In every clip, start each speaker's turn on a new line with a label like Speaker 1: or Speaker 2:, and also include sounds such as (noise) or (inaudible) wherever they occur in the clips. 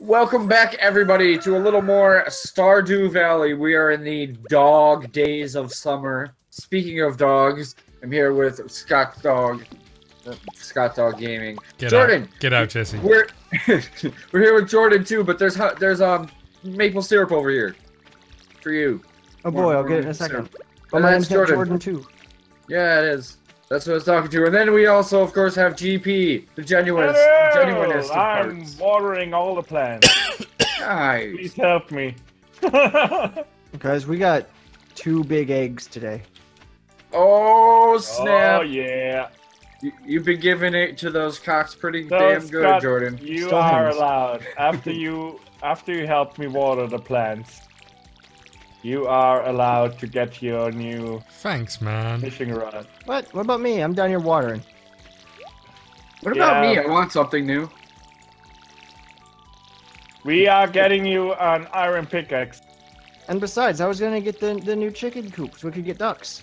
Speaker 1: Welcome back, everybody, to a little more Stardew Valley. We are in the dog days of summer. Speaking of dogs, I'm here with Scott Dog, uh, Scott Dog Gaming.
Speaker 2: Get
Speaker 1: Jordan,
Speaker 2: out. Get out, Jesse.
Speaker 1: we're (laughs) we're here with Jordan too, but there's there's um maple syrup over here for you.
Speaker 3: Oh boy, I'll get it in a second. But my name's Jordan.
Speaker 1: Jordan.
Speaker 3: Jordan too.
Speaker 1: Yeah, it is. That's what I was talking to. And then we also, of course, have GP, the genuine, genuinest of
Speaker 4: I'm
Speaker 1: parts.
Speaker 4: watering all the plants.
Speaker 1: Nice.
Speaker 4: Please help me. (laughs)
Speaker 3: Guys, we got two big eggs today.
Speaker 1: Oh
Speaker 4: Oh
Speaker 1: snap!
Speaker 4: yeah.
Speaker 1: You, you've been giving it to those cocks pretty
Speaker 4: So,
Speaker 1: damn good,
Speaker 4: Scott,
Speaker 1: Jordan.
Speaker 4: You
Speaker 3: Still
Speaker 4: are allowed after you after you help me water the plants. You are allowed to get your new
Speaker 2: Thanks, man.
Speaker 4: fishing rod.
Speaker 3: What? What about me? I'm down here watering.
Speaker 1: What about
Speaker 4: Yeah.
Speaker 1: me? I want something new.
Speaker 4: We are getting you an iron pickaxe.
Speaker 3: And besides, I was gonna get the the new chicken coop so we could get ducks.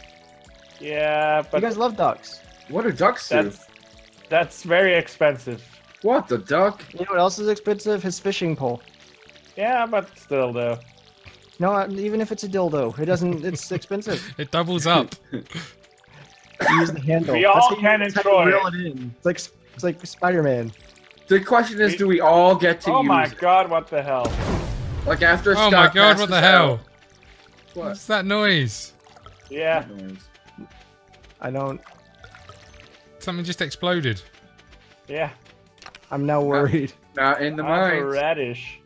Speaker 4: Yeah, but you
Speaker 3: guys love ducks.
Speaker 1: What do ducks do?
Speaker 4: that's that's very expensive.
Speaker 1: What the duck?
Speaker 3: You know what else is expensive? His fishing pole.
Speaker 4: Yeah, but still though.
Speaker 3: No, even if it's a dildo, it doesn't. It's expensive. (laughs)
Speaker 2: It doubles up.
Speaker 3: Use the handle.
Speaker 4: We
Speaker 3: That's
Speaker 4: all can
Speaker 3: that's
Speaker 4: enjoy
Speaker 3: reel it in. It's like it's like Spider-Man.
Speaker 1: The question is, do we all get to
Speaker 4: Oh
Speaker 1: use
Speaker 4: my
Speaker 1: it?
Speaker 4: god, what the hell?
Speaker 1: Like after
Speaker 2: oh
Speaker 1: Scott
Speaker 2: my god, what
Speaker 1: passes
Speaker 2: the
Speaker 1: out-
Speaker 2: hell?
Speaker 1: What?
Speaker 2: What's that noise?
Speaker 4: Yeah.
Speaker 3: I don't.
Speaker 2: Something just exploded.
Speaker 4: Yeah.
Speaker 3: I'm now worried.
Speaker 1: Not in the
Speaker 4: I have radish.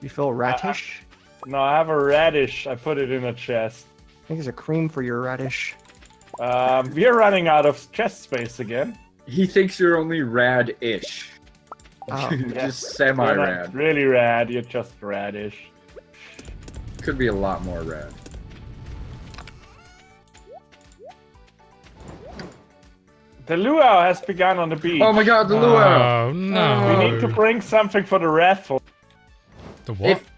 Speaker 3: You feel ratish?
Speaker 4: No, I have a radish. I put it in a chest.
Speaker 3: I think there's a cream for your radish.
Speaker 4: Um, we're running out of chest space again.
Speaker 1: He thinks you're only rad-ish.
Speaker 3: Oh, (laughs)
Speaker 1: just
Speaker 4: You're
Speaker 1: semi-rad.
Speaker 4: really rad. You're just radish.
Speaker 1: Could be a lot more rad.
Speaker 4: The luau has begun on the beach.
Speaker 1: Oh my god, the luau!
Speaker 2: Oh no.
Speaker 4: We need to bring something for the raffle.
Speaker 2: the what?
Speaker 1: If-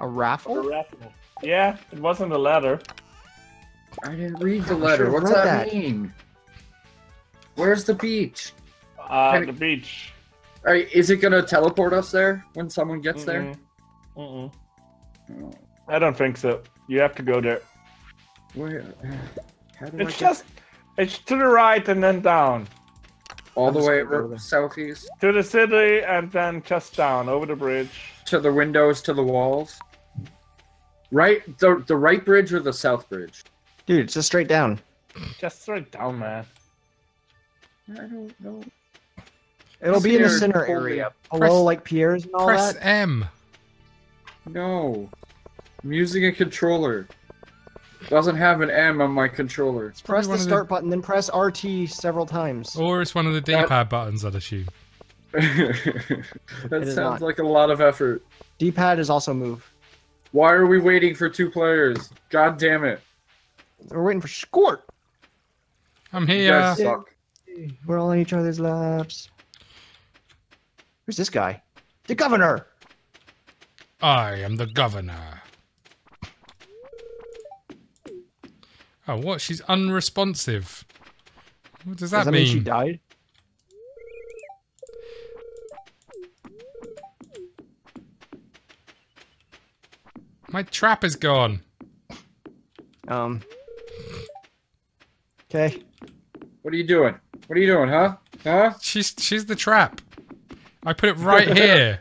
Speaker 3: a
Speaker 4: The
Speaker 3: raffle?
Speaker 4: raffle. Yeah, it wasn't a letter.
Speaker 1: I didn't read the letter. What's that,
Speaker 3: that.
Speaker 1: mean? Where's the beach?
Speaker 4: Uh,
Speaker 1: Can-
Speaker 4: the beach.
Speaker 1: Alright, is it gonna teleport us there when someone gets there?
Speaker 4: Mm-mm. Mm-mm.
Speaker 1: Oh,
Speaker 4: I don't think so. You have to go there.
Speaker 1: where? How do I
Speaker 4: It's
Speaker 1: get
Speaker 4: just, it's to the right and then down.
Speaker 1: all the
Speaker 3: I'm
Speaker 1: way
Speaker 3: just gonna go
Speaker 1: southeast
Speaker 4: To the city and then just down over the bridge.
Speaker 1: to the windows to the walls? Right, the the right bridge or the south bridge?
Speaker 3: Dude, it's just straight down.
Speaker 4: Just straight down, man.
Speaker 1: I don't know.
Speaker 3: It'll be in the center area,
Speaker 1: it.
Speaker 3: below
Speaker 2: Press-
Speaker 3: like Pierre's and all
Speaker 2: Press
Speaker 3: that.
Speaker 2: M.
Speaker 1: No, I'm using a controller. Doesn't have an M on my controller.
Speaker 3: Press the
Speaker 2: one of the-
Speaker 3: start button, then press RT several times.
Speaker 2: Or it's one of the D-pad buttons, I'd assume. (laughs)
Speaker 1: that
Speaker 3: It is
Speaker 1: sounds
Speaker 3: not.
Speaker 1: like a lot of effort.
Speaker 3: D-pad is also move.
Speaker 1: Why are we waiting for two players? God damn it!
Speaker 3: We're waiting for Skort.
Speaker 2: I'm
Speaker 1: You
Speaker 2: here.
Speaker 1: guys suck.
Speaker 3: We're all in each other's laps. Who's this guy? The governor.
Speaker 2: I am the governor. Oh, what? She's unresponsive. What does that,
Speaker 3: Does that
Speaker 2: mean?
Speaker 3: mean she died?
Speaker 2: My trap is gone.
Speaker 3: Um. Okay.
Speaker 1: What are you doing? What are you doing, huh? Huh?
Speaker 2: She's she's the trap. I put it right (laughs) here.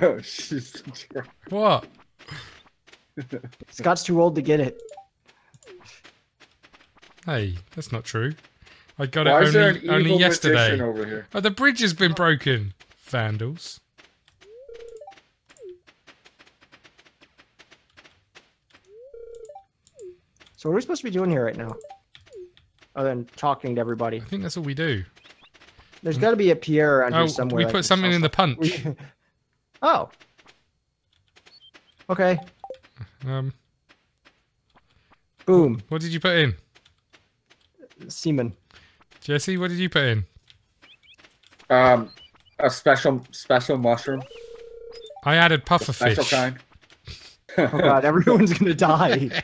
Speaker 1: Oh, she's the trap.
Speaker 2: What? (laughs)
Speaker 3: Scott's too old to get it.
Speaker 2: Hey, that's not true. I got
Speaker 1: Why
Speaker 2: it
Speaker 1: is there an
Speaker 2: only, only
Speaker 1: evil
Speaker 2: yesterday.
Speaker 1: magician over here?
Speaker 2: Oh, the bridge has been broken. Vandals.
Speaker 3: So what are we supposed to be doing here right now? Other than talking to everybody.
Speaker 2: I think that's all we do.
Speaker 3: There's got to be a Pierre around
Speaker 2: Oh,
Speaker 3: here somewhere.
Speaker 2: we put
Speaker 3: can
Speaker 2: something in the
Speaker 3: stuff.
Speaker 2: punch.
Speaker 3: We- (laughs) oh. Okay.
Speaker 2: Um,
Speaker 3: Boom.
Speaker 2: what did you put in?
Speaker 3: Semen.
Speaker 2: Jesse, what did you put in?
Speaker 1: Um, a special special mushroom,
Speaker 2: I added puffer
Speaker 1: special
Speaker 2: fish.
Speaker 1: kind.
Speaker 3: Oh god, everyone's gonna (laughs) die.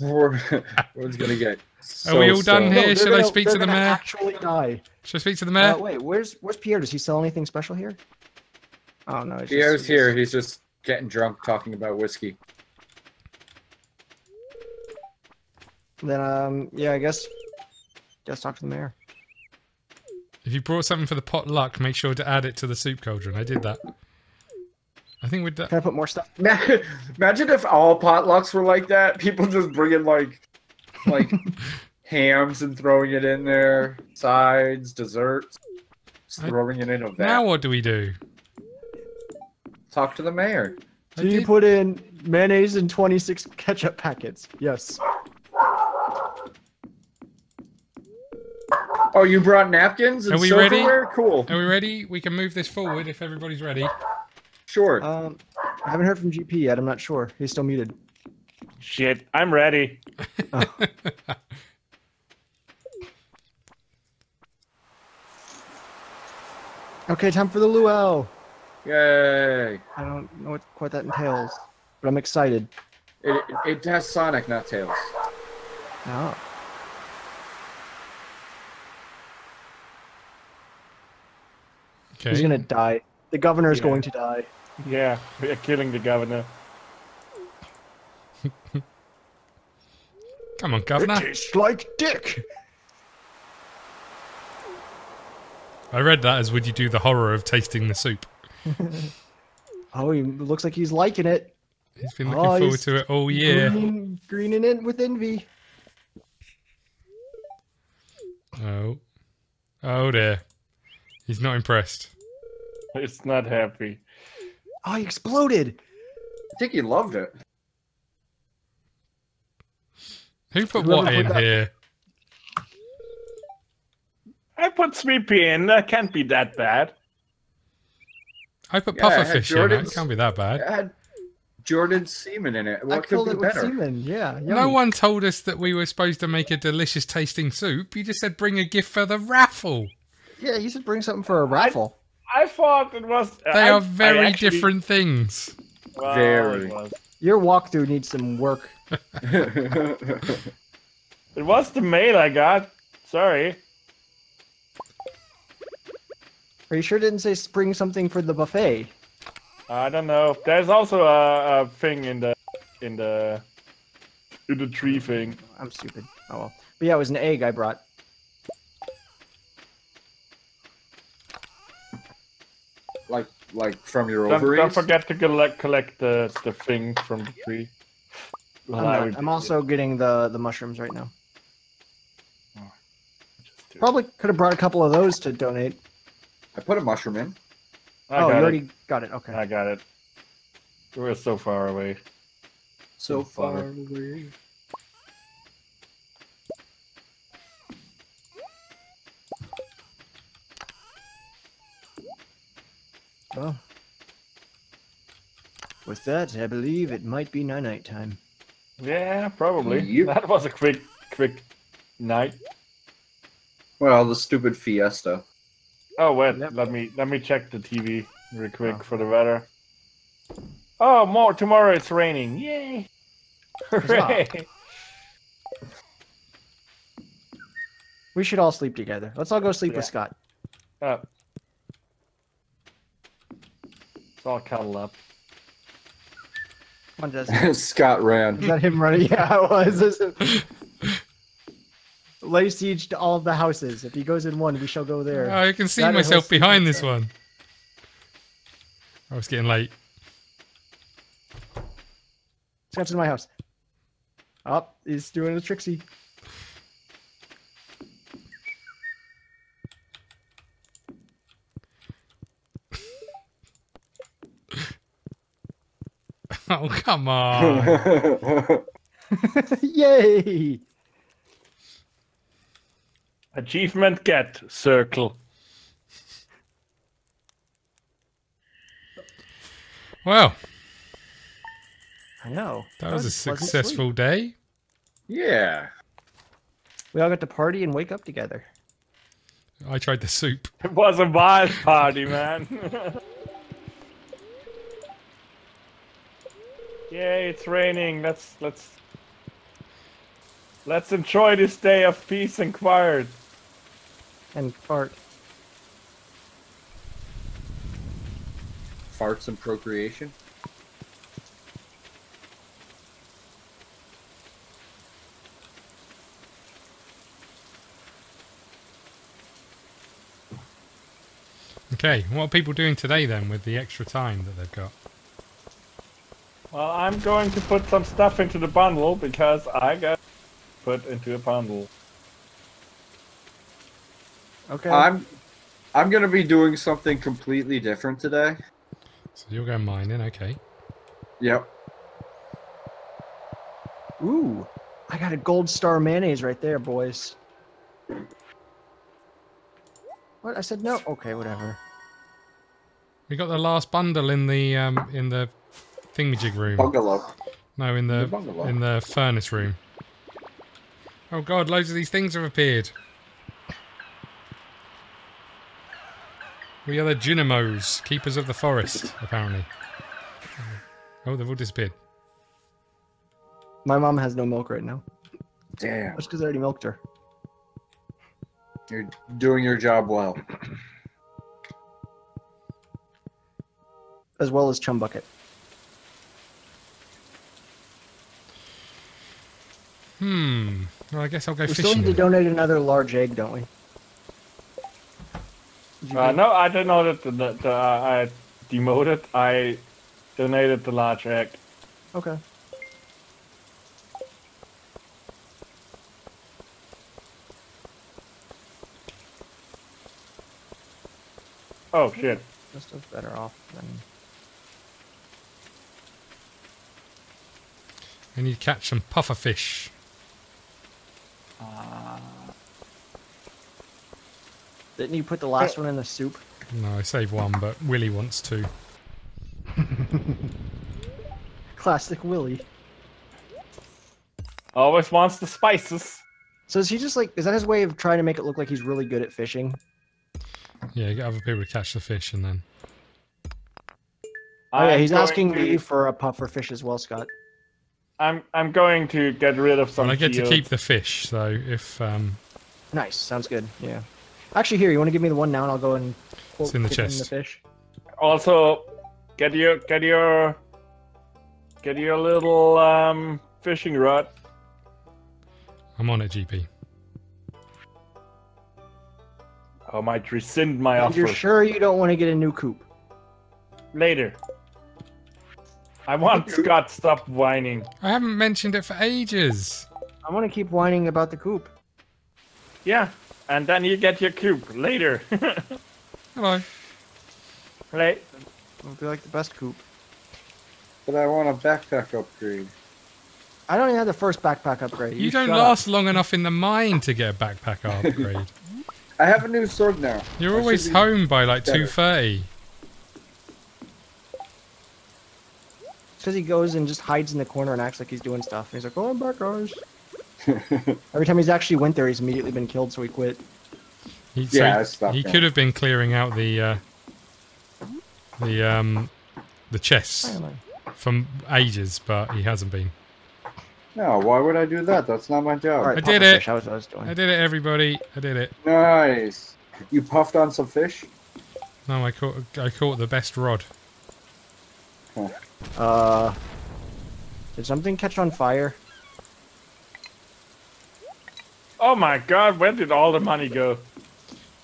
Speaker 1: Everyone's (laughs) gonna get. (laughs)
Speaker 2: Are we
Speaker 1: so
Speaker 2: all done
Speaker 1: stoned.
Speaker 2: here?
Speaker 3: they're
Speaker 2: should I
Speaker 3: gonna-
Speaker 2: speak to the mayor?
Speaker 3: Actually die.
Speaker 2: Should I speak to the
Speaker 3: Uh,
Speaker 2: mayor?
Speaker 3: wait, where's where's Pierre? Does he sell anything special here? Oh no, it's
Speaker 1: Theo's
Speaker 3: just,
Speaker 1: here. He's just getting drunk talking about whiskey.
Speaker 3: Then um, yeah, I guess. Just talk to the mayor.
Speaker 2: If you brought something for the potluck, make sure to add it to the soup cauldron. I did that. I think we'd.
Speaker 3: Can I put more stuff? (laughs)
Speaker 1: Imagine if all potlucks were like that. People just bringing like, like (laughs) hams and throwing it in there, sides, desserts, just
Speaker 2: I-
Speaker 1: throwing it in a vat.
Speaker 2: Now what do we do?
Speaker 1: Talk to the mayor.
Speaker 2: I
Speaker 3: So you put in mayonnaise and 26 ketchup packets. Yes.
Speaker 1: Oh, you brought napkins and
Speaker 2: Are we ready?
Speaker 1: silverware? Cool.
Speaker 2: Are we ready? We can move this forward if everybody's ready.
Speaker 1: Sure.
Speaker 3: Um, I haven't heard from GP yet. I'm not sure. He's still muted.
Speaker 4: Shit, I'm ready. (laughs)
Speaker 3: Okay, time for the luau.
Speaker 1: Yay.
Speaker 3: I don't know what quite that entails, but I'm excited.
Speaker 1: It, it, it has Sonic, not Tails.
Speaker 3: Oh.
Speaker 2: Okay.
Speaker 3: He's gonna die. The governor's
Speaker 4: Yeah.
Speaker 3: going to die.
Speaker 4: Yeah, we are killing the governor. (laughs)
Speaker 2: Come on, governor.
Speaker 3: It tastes like dick.
Speaker 2: I read that as would you do the horror of tasting the soup. (laughs)
Speaker 3: Oh, he looks like he's liking it.
Speaker 2: He's been looking
Speaker 3: Oh,
Speaker 2: forward to it all year.
Speaker 3: Green, greening it with envy.
Speaker 2: Oh. Oh dear. He's not impressed.
Speaker 4: It's not happy.
Speaker 3: Oh, he exploded.
Speaker 1: I think he loved it.
Speaker 2: Who put
Speaker 3: Whoever
Speaker 2: what
Speaker 3: put
Speaker 2: in
Speaker 3: that-
Speaker 2: here?
Speaker 4: I put Sweepy in. That can't be that bad.
Speaker 2: I put
Speaker 1: Yeah, it had
Speaker 2: pufferfish in. That
Speaker 1: Jordan's-
Speaker 2: can't be that bad.
Speaker 1: It had Jordan's semen in it.
Speaker 3: I
Speaker 1: What could
Speaker 3: filled
Speaker 1: be
Speaker 3: it with
Speaker 1: better?
Speaker 3: semen. Yeah.
Speaker 2: No
Speaker 3: yummy.
Speaker 2: one told us that we were supposed to make a delicious tasting soup. You just said bring a gift for the raffle.
Speaker 3: Yeah, you should bring something for a raffle.
Speaker 4: I thought it was.
Speaker 2: They
Speaker 4: I-
Speaker 2: are very
Speaker 4: actually-
Speaker 2: different things.
Speaker 4: Well,
Speaker 1: Very.
Speaker 4: It.
Speaker 3: Your walkthrough needs some work. (laughs)
Speaker 4: It was the mail I got. Sorry.
Speaker 3: Are you sure it didn't say spring something for the buffet?
Speaker 4: I don't know. There's also a, a thing in the in the in the tree thing.
Speaker 3: I'm stupid. Oh well. But yeah, it was an egg I brought.
Speaker 1: Like, like from your
Speaker 4: Don't,
Speaker 1: ovaries.
Speaker 4: don't forget to collect collect the the thing from the tree.
Speaker 3: I'm, not- I'm
Speaker 4: do
Speaker 3: also getting the the mushrooms right now.
Speaker 4: Oh, it. Just do it.
Speaker 3: Probably could have brought a couple of those to donate.
Speaker 1: I put a mushroom in.
Speaker 4: I
Speaker 3: oh, you
Speaker 4: it.
Speaker 3: already got it. Okay.
Speaker 4: I got it. We're so far away.
Speaker 1: So
Speaker 4: far
Speaker 1: far away.
Speaker 3: Well, with that, I believe it might be night night time.
Speaker 4: Yeah, probably.
Speaker 1: Yep.
Speaker 4: That was a quick quick night.
Speaker 1: Well, the stupid fiesta.
Speaker 4: Oh wait,
Speaker 3: Yep.
Speaker 4: let me let me check the TV real quick
Speaker 3: Oh.
Speaker 4: for the weather. Oh, more tomorrow it's raining. Yay! (laughs) Hooray!
Speaker 3: We should all sleep together. Let's all go sleep with Scott.
Speaker 4: Uh, it's all cuddled up.
Speaker 3: Come on, Jesse. Is
Speaker 1: Scott ran.
Speaker 3: that him running? (laughs) Yeah, it was. This (laughs) Lay siege to all of the houses. If he goes in one, we shall go there.
Speaker 2: Oh, I can see
Speaker 3: That is
Speaker 2: myself behind this one. Oh, I was getting late.
Speaker 3: Scott's in my house. Oh, he's doing a Trixie.
Speaker 2: Oh come on! (laughs)
Speaker 3: Yay!
Speaker 4: Achievement get circle.
Speaker 2: well,
Speaker 3: I know.
Speaker 2: that was a
Speaker 3: pleasant sleep.
Speaker 2: successful day.
Speaker 1: yeah.
Speaker 3: We all got to party and wake up together.
Speaker 2: I tried the soup.
Speaker 4: It was a wild party, man. (laughs) Yay, it's raining. Let's let's let's enjoy this day of peace and quiet.
Speaker 3: And fart.
Speaker 1: farts and procreation.
Speaker 2: Okay, what are people doing today then with the extra time that they've got?
Speaker 4: Well, I'm going to put some stuff into the bundle because I got put into a bundle.
Speaker 3: Okay.
Speaker 1: I'm I'm gonna be doing something completely different today.
Speaker 2: So you're going mining, okay.
Speaker 1: Yep.
Speaker 3: Ooh, I got a gold star mayonnaise right there, boys. What? I said no. Okay, whatever.
Speaker 2: We got the last bundle in the um in the thingamajig room.
Speaker 1: Bungalow.
Speaker 2: No, in
Speaker 1: The
Speaker 2: the
Speaker 1: bungalow.
Speaker 2: in the furnace room. Oh god, loads of these things have appeared. We are the Junimos, keepers of the forest, (laughs) apparently. Oh, they've all disappeared.
Speaker 3: My mom has no milk right now.
Speaker 1: Damn.
Speaker 3: That's because I already milked her.
Speaker 1: You're doing your job well.
Speaker 3: As well as Chum Bucket.
Speaker 2: Hmm. Well, I guess I'll go
Speaker 3: We still need to donate another large egg, don't we? Did
Speaker 4: Uh,
Speaker 3: do-
Speaker 4: no, I denoted the, the, the uh, I demoted. I donated the large egg.
Speaker 3: Okay.
Speaker 4: Oh shit!
Speaker 3: This stuff's better off than.
Speaker 2: I need to catch some puffer fish.
Speaker 3: Uh, didn't you put the last one in the soup?
Speaker 2: No, I saved one, but Willy wants two. (laughs)
Speaker 3: Classic Willy.
Speaker 4: Always wants the spices.
Speaker 3: So is he just like? Is that his way of trying to make it look like he's really good at fishing?
Speaker 2: Yeah, you get other people to catch the fish and then.
Speaker 3: Oh yeah, he's
Speaker 4: going
Speaker 3: asking
Speaker 4: to-
Speaker 3: me for a puffer fish as well, Scott.
Speaker 4: I'm I'm going to get rid of some.
Speaker 2: Well, I get to keep the fish, so if um,
Speaker 3: Nice, sounds good. Yeah. Actually, here, you want to give me the one now, and I'll go and quote,
Speaker 2: It's in the
Speaker 3: kick
Speaker 2: chest.
Speaker 3: the fish.
Speaker 4: Also, get your get your get your little um fishing rod.
Speaker 2: I'm on it, GP.
Speaker 4: I might rescind my
Speaker 3: And
Speaker 4: offer
Speaker 3: you're sure you don't want to get a new coop?
Speaker 4: later. I want Scott stop whining.
Speaker 2: I haven't mentioned it for ages.
Speaker 3: I want to keep whining about the coop.
Speaker 4: Yeah, and then you get your cube later. (laughs)
Speaker 2: Hello.
Speaker 4: right?
Speaker 3: It'll be like the best coop.
Speaker 1: But I want a backpack upgrade.
Speaker 3: I don't even have the first backpack upgrade.
Speaker 2: You, don't
Speaker 3: shut
Speaker 2: last long enough in the mine to get a backpack upgrade. (laughs)
Speaker 1: I have a new sword now.
Speaker 2: You're
Speaker 1: I
Speaker 2: always
Speaker 1: be-
Speaker 2: home by like
Speaker 1: better.
Speaker 2: two thirty.
Speaker 3: Because he goes and just hides in the corner and acts like he's doing stuff. And he's like, "Oh, I'm back, guys." (laughs) Every time he's actually went there, he's immediately been killed, so he quit.
Speaker 2: He,
Speaker 1: Yeah,
Speaker 2: so
Speaker 1: I stopped
Speaker 2: he could have been clearing out the uh, the um the chests from ages, but he hasn't been.
Speaker 1: No, why would I do that? That's not my job.
Speaker 3: All right,
Speaker 2: I did it.
Speaker 3: Fish, that was I was doing.
Speaker 2: I did it, everybody. I did it.
Speaker 1: Nice. You puffed on some fish?
Speaker 2: No, I caught I caught the best rod.
Speaker 3: Uh, did something catch on fire?
Speaker 4: Oh my god, where did all the money go?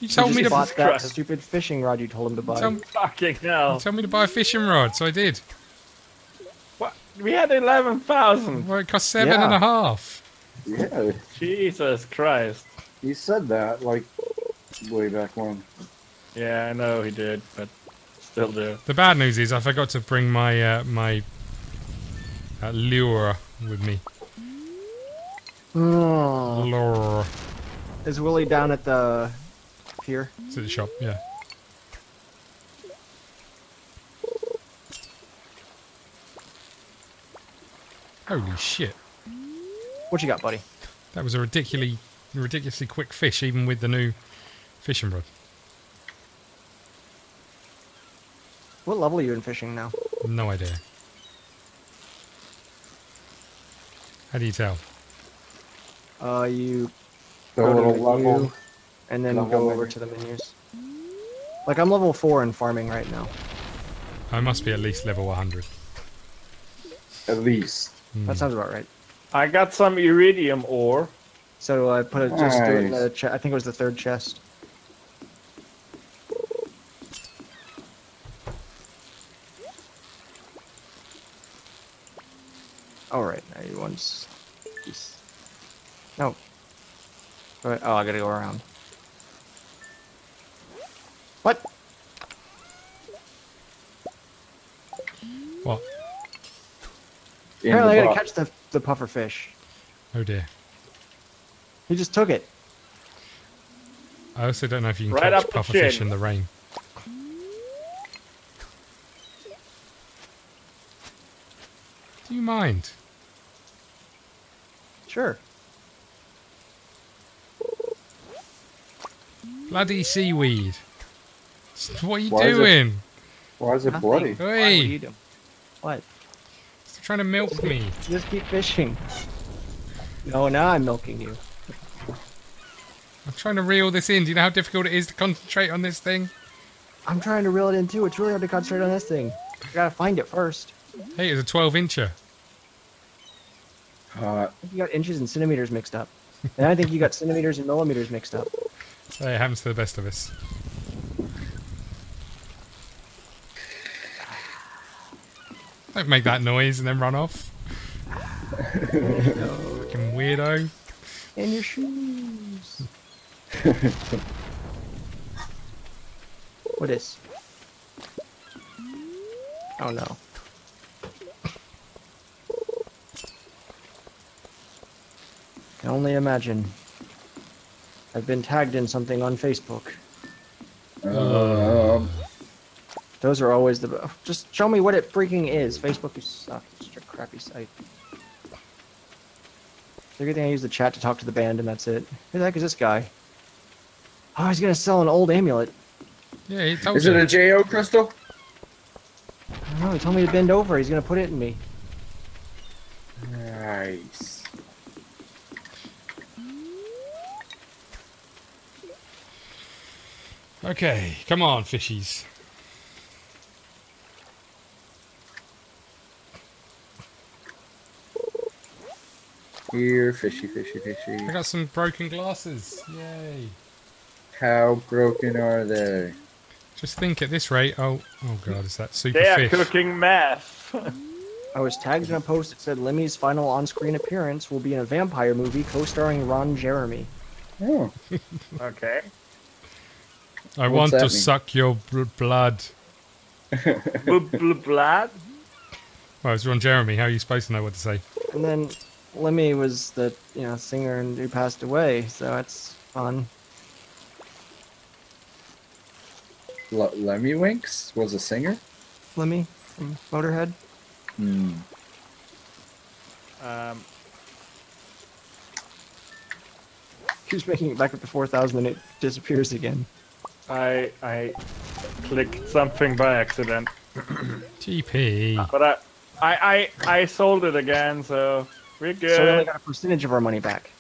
Speaker 2: You told
Speaker 3: just
Speaker 2: me to
Speaker 3: buy that stupid fishing rod you told him to buy.
Speaker 2: tell,
Speaker 4: Fucking hell.
Speaker 2: you told me to buy a fishing rod, so I did.
Speaker 4: What? We had 11,000.
Speaker 2: Well, it cost seven and
Speaker 3: Yeah.
Speaker 2: a half.
Speaker 1: Yeah,
Speaker 4: Jesus Christ.
Speaker 1: he said that like way back when.
Speaker 4: Yeah, I know he did, but still do.
Speaker 2: The bad news is I forgot to bring my uh, my uh, lure with me.
Speaker 3: Oh,
Speaker 2: Lure.
Speaker 3: is Willy down at the pier?
Speaker 2: It's at the shop, yeah. Holy shit.
Speaker 3: What you got, buddy?
Speaker 2: That was a ridiculously ridiculously quick fish, even with the new fishing rod.
Speaker 3: What level are you in fishing now?
Speaker 2: No idea. How do you tell?
Speaker 3: Uh, you
Speaker 1: The
Speaker 3: go to
Speaker 1: little
Speaker 3: menu,
Speaker 1: level.
Speaker 3: and then
Speaker 1: level
Speaker 3: go over
Speaker 1: menu.
Speaker 3: to the menus. Like I'm level four in farming right now.
Speaker 2: I must be at least level 100.
Speaker 1: At least.
Speaker 3: That sounds about right.
Speaker 4: I got some iridium ore.
Speaker 3: So I put it just threw it in the che- I think it was the third chest. All right, now you once. Jeez. No. All right, Oh, I gotta go around. What?
Speaker 2: What?
Speaker 3: Apparently, I gotta catch the the puffer fish.
Speaker 2: Oh dear.
Speaker 3: He just took it.
Speaker 2: I also don't know if you can
Speaker 4: Right
Speaker 2: catch
Speaker 4: up the
Speaker 2: pufferfish in the rain. Do you mind?
Speaker 3: Sure.
Speaker 2: Bloody seaweed. What are you
Speaker 1: Why is it-
Speaker 2: doing?
Speaker 1: Why is it
Speaker 3: Nothing.
Speaker 1: bloody?
Speaker 3: Why would
Speaker 2: Hey,
Speaker 3: you do? What?
Speaker 2: stop trying to milk me.
Speaker 3: Just keep fishing. No, now I'm milking you.
Speaker 2: I'm trying to reel this in. Do you know how difficult it is to concentrate on this thing?
Speaker 3: I'm trying to reel it in too. It's really hard to concentrate on this thing. I gotta find it first.
Speaker 2: Hey, it's a 12 incher.
Speaker 1: Uh,
Speaker 3: you got inches and centimeters mixed up. And I think you got centimeters and millimeters mixed up.
Speaker 2: It happens to the best of us. Don't make that noise and then run off. Fucking weirdo.
Speaker 3: In your shoes. what is? Oh no. Can only imagine. I've been tagged in something on Facebook.
Speaker 1: um,
Speaker 3: Those are always the. Just show me what it freaking is. Facebook is suck. It's such a crappy site. The good thing I use the chat to talk to the band, and that's it. Who the heck is this guy? Oh, he's gonna sell an old amulet.
Speaker 2: Yeah, he told
Speaker 1: is it a Jo crystal?
Speaker 3: I don't know. He told me to bend over. He's gonna put it in me.
Speaker 1: Nice.
Speaker 2: Okay, come on, fishies.
Speaker 1: Here, fishy, fishy, fishy.
Speaker 2: I got some broken glasses. Yay.
Speaker 1: How broken are they?
Speaker 2: Just think at this rate. Oh, oh god, is that super
Speaker 4: They are
Speaker 2: fish?
Speaker 4: cooking meth.
Speaker 3: I was tagged in a post that said Lemmy's final on-screen appearance will be in a vampire movie co-starring Ron Jeremy.
Speaker 1: Oh,
Speaker 4: okay.
Speaker 2: I
Speaker 1: What's
Speaker 2: want to
Speaker 1: mean?
Speaker 2: suck your bl- blood. (laughs)
Speaker 4: Bl- bl- Blood.
Speaker 2: Well, it's Ron Jeremy. How are you supposed to know what to say?
Speaker 3: And then Lemmy was the you know singer and who passed away, so it's fun.
Speaker 1: L- Lemmy Winks was a singer.
Speaker 3: Lemmy from Motorhead.
Speaker 1: Hmm.
Speaker 4: Um,
Speaker 3: Keeps making it back up to 4,000 and it disappears again.
Speaker 4: I I clicked something by accident,
Speaker 2: TP.
Speaker 4: but I I I, I sold it again, so we're good.
Speaker 3: So we only got a percentage of our money back.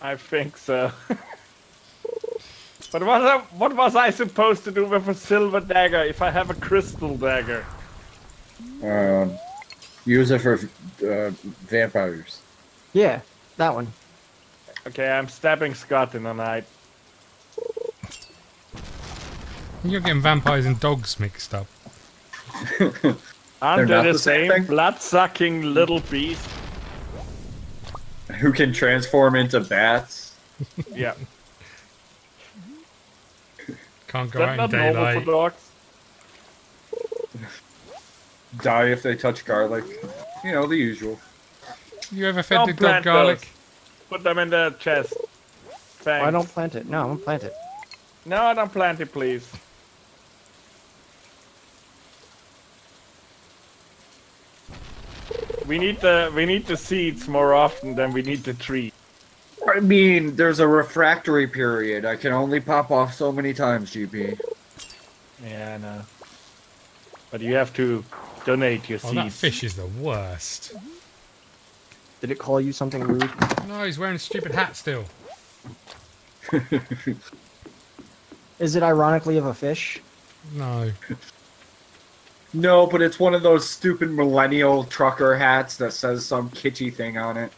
Speaker 4: I think so. (laughs) but what, I- what was I supposed to do with a silver dagger if I have a crystal dagger?
Speaker 1: Um, use it for uh, vampires.
Speaker 3: Yeah, that one.
Speaker 4: Okay, I'm stabbing Scott in the night.
Speaker 2: You're getting vampires and dogs mixed up. (laughs)
Speaker 4: Aren't
Speaker 1: They're
Speaker 4: they
Speaker 1: not
Speaker 4: the
Speaker 1: the same
Speaker 4: same blood-sucking little beast?
Speaker 1: Who can transform into bats? (laughs)
Speaker 4: Yeah,
Speaker 2: Can't go out in daylight.
Speaker 4: for dogs.
Speaker 1: Die if they touch garlic. You know the usual.
Speaker 2: You ever fed
Speaker 4: Don't
Speaker 2: the dog garlic?
Speaker 4: those. Put them in the chest. Thanks.
Speaker 3: Why don't plant it? No, I'm gonna plant it.
Speaker 4: No, I don't plant it, please. We need the we need the seeds more often than we need the tree.
Speaker 1: I mean, there's a refractory period. I can only pop off so many times, GP.
Speaker 4: Yeah, I know. But you have to donate your
Speaker 2: Oh, that fish is the worst.
Speaker 3: Did it call you something rude?
Speaker 2: No, he's wearing a stupid hat still. (laughs)
Speaker 3: Is it ironically of a fish?
Speaker 2: No.
Speaker 1: No, but it's one of those stupid millennial trucker hats that says some kitschy thing on it.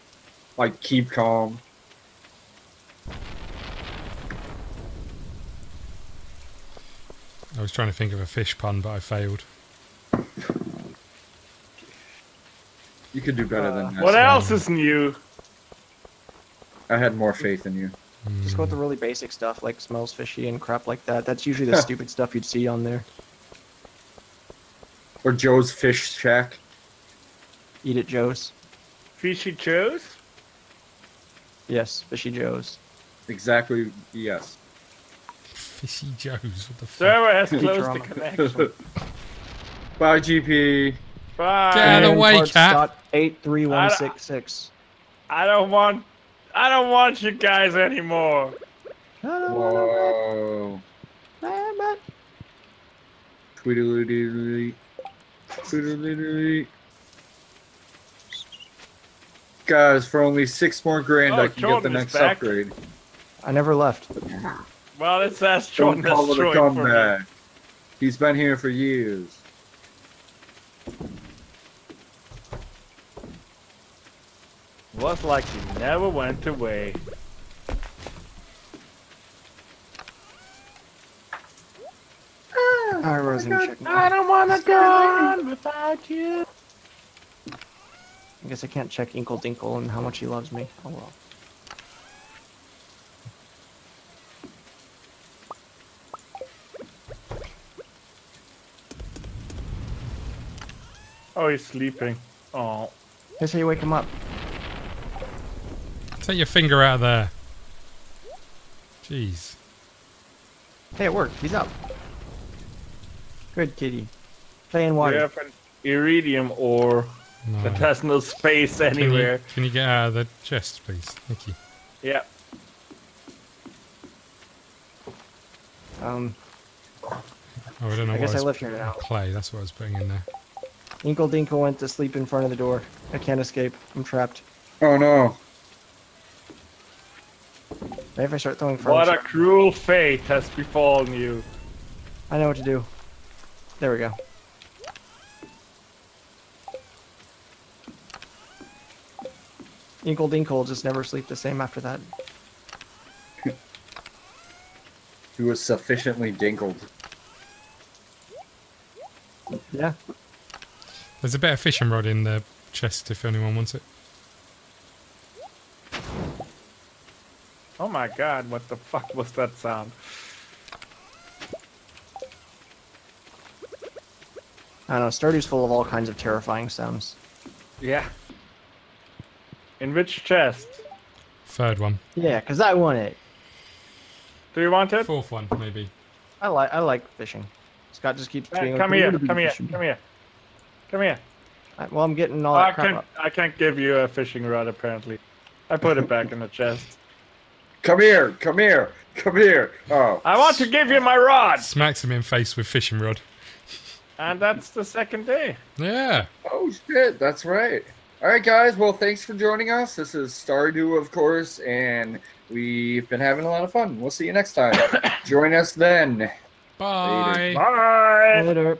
Speaker 1: Like, keep calm.
Speaker 2: I was trying to think of a fish pun, but I failed.
Speaker 1: You could do better than uh, that.
Speaker 4: What else is new?
Speaker 1: I had more faith in you. Hmm.
Speaker 3: Just go with the really basic stuff like smells fishy and crap like that. That's usually the stupid stuff you'd see on there.
Speaker 1: Or Joe's Fish Shack.
Speaker 3: Eat it, Joe's.
Speaker 4: Fishy Joe's?
Speaker 3: Yes, fishy Joe's.
Speaker 1: Exactly, yes.
Speaker 2: Fishy Joe's. What the fuck?
Speaker 4: Server has closed the connection. (laughs)
Speaker 1: Bye, GP.
Speaker 4: Bye.
Speaker 2: Get out of the way, cat.
Speaker 3: Eight three one six six.
Speaker 4: I don't want. I don't want you guys anymore.
Speaker 1: Whoa. Tweedledee. Tweedledee. Guys, for only six more grand,
Speaker 4: Oh,
Speaker 1: I can get the next upgrade.
Speaker 3: I never left. (laughs)
Speaker 4: Well, it's as
Speaker 1: Don't
Speaker 4: Jordan
Speaker 1: call it a
Speaker 4: destroyed for me.
Speaker 1: comeback. He's been here for years.
Speaker 4: Was like he never went away.
Speaker 3: Alright, Rosie, I'm.
Speaker 4: I
Speaker 3: I
Speaker 4: don't wanna go on without you.
Speaker 3: I guess I can't check Inkle Dinkle and how much he loves me. Oh well.
Speaker 4: Oh, he's sleeping. Oh.
Speaker 3: Here's how you wake him up.
Speaker 2: Take your finger out of there. Jeez.
Speaker 3: Hey, it worked. He's up. Good kitty. Play in
Speaker 4: We
Speaker 3: water.
Speaker 4: have an iridium ore
Speaker 2: No.
Speaker 4: that has no space
Speaker 2: Can you,
Speaker 4: anywhere.
Speaker 2: can you get out of the chest, please? Thank you.
Speaker 4: Yeah.
Speaker 3: Um,
Speaker 2: Oh, I don't know
Speaker 3: I guess I
Speaker 2: was-
Speaker 3: live here now.
Speaker 2: Clay, that's what I was putting in there.
Speaker 3: Inkle Dinkle went to sleep in front of the door. I can't escape. I'm trapped.
Speaker 1: Oh no.
Speaker 3: Maybe if I start throwing furniture.
Speaker 4: What a cruel fate has befallen you.
Speaker 3: I know what to do. There we go. Inkle Dinkle just never sleep the same after that.
Speaker 1: He was sufficiently dinkled.
Speaker 3: Yeah.
Speaker 2: There's a better fishing rod in the chest if anyone wants it.
Speaker 4: Oh my god, what the fuck was that sound?
Speaker 3: I don't know. Stardew's full of all kinds of terrifying sounds.
Speaker 4: Yeah. In which chest?
Speaker 2: Third one.
Speaker 3: Yeah, 'cause I want it.
Speaker 4: Do you want it?
Speaker 2: Fourth one, maybe.
Speaker 3: I like I like fishing. Scott just keeps
Speaker 4: Hey,
Speaker 3: being
Speaker 4: come
Speaker 3: like,
Speaker 4: here,
Speaker 3: "I'm gonna
Speaker 4: come here,
Speaker 3: fishing."
Speaker 4: come here. Come here.
Speaker 3: Well, I'm getting all
Speaker 4: Oh, I
Speaker 3: that crap
Speaker 4: can't
Speaker 3: up.
Speaker 4: I can't give you a fishing rod apparently. I put it back in the chest.
Speaker 1: Come here, come here, come here. Oh.
Speaker 4: I want to give you my rod!
Speaker 2: Smacks him in face with fishing rod.
Speaker 4: And that's the second day.
Speaker 2: Yeah.
Speaker 1: Oh shit, that's right. All right, guys. Well, thanks for joining us. This is Stardew, of course, and we've been having a lot of fun. We'll see you next time. (coughs) Join us then.
Speaker 2: Bye.
Speaker 4: Bye!
Speaker 3: Later.